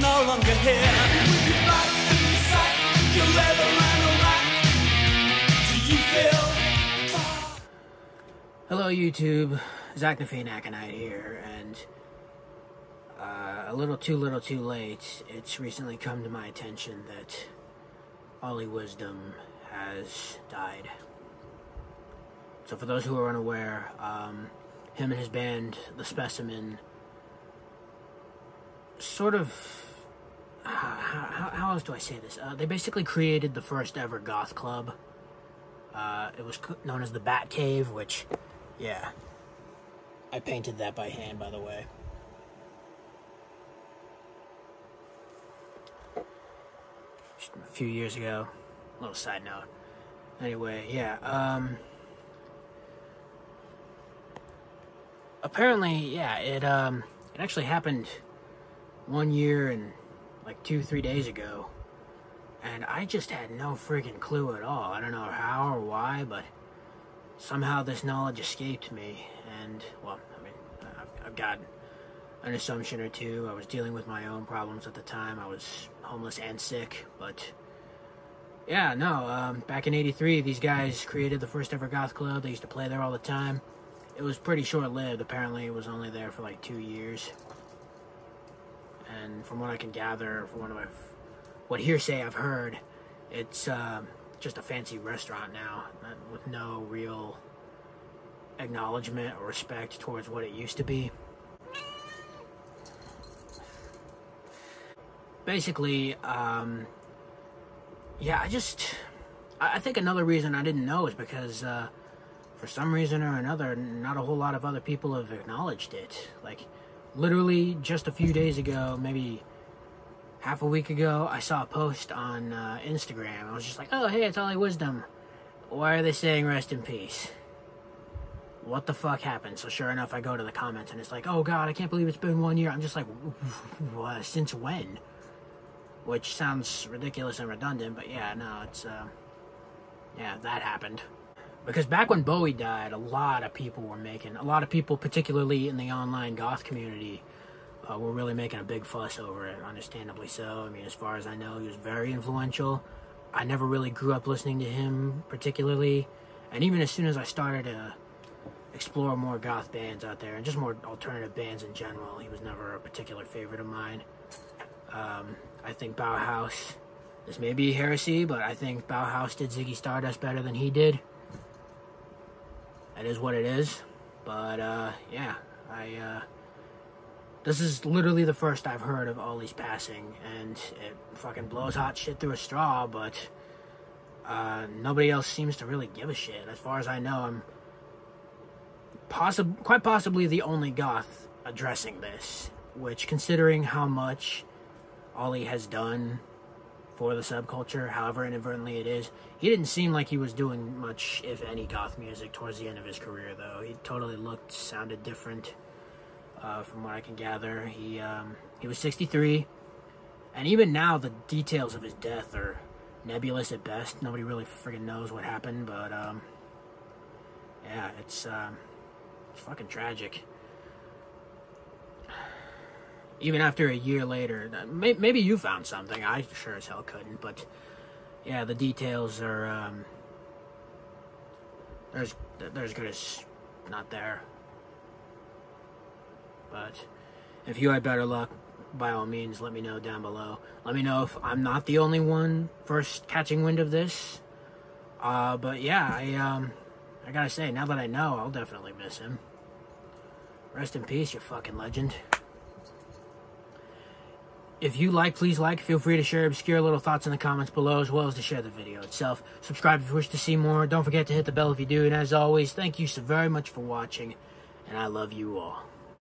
no longer here. Hello, YouTube. Zach Aconite here, and uh, a little too little too late. It's recently come to my attention that Ollie Wisdom has died. So, for those who are unaware, um, him and his band, The Specimen, sort of. How, how, else do I say this? Uh, they basically created the first ever goth club. Uh, it was known as the Bat Cave, which, yeah, I painted that by hand, by the way. Just a few years ago. A little side note. Anyway, yeah. Um. Apparently, yeah. It um. It actually happened one year and like two, three days ago, and I just had no friggin' clue at all. I don't know how or why, but somehow this knowledge escaped me. And well i mean I've, I've got an assumption or two. I was dealing with my own problems at the time. I was homeless and sick but yeah no um, back in 83 these guys created the first ever goth club. They used to play there all the time. It was pretty short-lived. Apparently it was only there for like two years and from what i can gather from what i've what hearsay i've heard it's um, just a fancy restaurant now uh, with no real acknowledgement or respect towards what it used to be. Basically, um, yeah, I just, I I think another reason I didn't know is because, uh, for some reason or another, not a whole lot of other people have acknowledged it. Like, literally just a few days ago, maybe half a week ago, I saw a post on uh, Instagram. I was just like, oh, hey, it's Ollie Wisdom. Why are they saying rest in peace? What the fuck happened? So, sure enough, I go to the comments and it's like, oh god, I can't believe it's been one year. I'm just like, what? Since when? Which sounds ridiculous and redundant, but yeah, no, it's, uh, yeah, that happened. Because back when Bowie died, a lot of people were making, a lot of people, particularly in the online goth community, uh, were really making a big fuss over it, understandably so. I mean, as far as I know, he was very influential. I never really grew up listening to him particularly, and even as soon as I started to explore more goth bands out there and just more alternative bands in general, he was never a particular favorite of mine. Um, I think Bauhaus, this may be heresy, but I think Bauhaus did Ziggy Stardust better than he did. That is what it is. But uh, yeah, I. Uh, this is literally the first I've heard of Ollie's passing, and it fucking blows hot shit through a straw, but uh, nobody else seems to really give a shit. As far as I know, I'm possi- quite possibly the only goth addressing this, which, considering how much Ollie has done for the subculture, however inadvertently it is, he didn't seem like he was doing much, if any, goth music towards the end of his career, though. He totally looked, sounded different. Uh, from what I can gather, he um, he was 63, and even now the details of his death are nebulous at best. Nobody really friggin' knows what happened, but um, yeah, it's um, it's fucking tragic. Even after a year later, may- maybe you found something. I sure as hell couldn't, but yeah, the details are um, there's there's good as not there. But if you had better luck, by all means, let me know down below. Let me know if I'm not the only one first catching wind of this. Uh, but yeah, I um, I gotta say, now that I know, I'll definitely miss him. Rest in peace, you fucking legend. If you like, please like. Feel free to share obscure little thoughts in the comments below, as well as to share the video itself. Subscribe if you wish to see more. Don't forget to hit the bell if you do. And as always, thank you so very much for watching, and I love you all.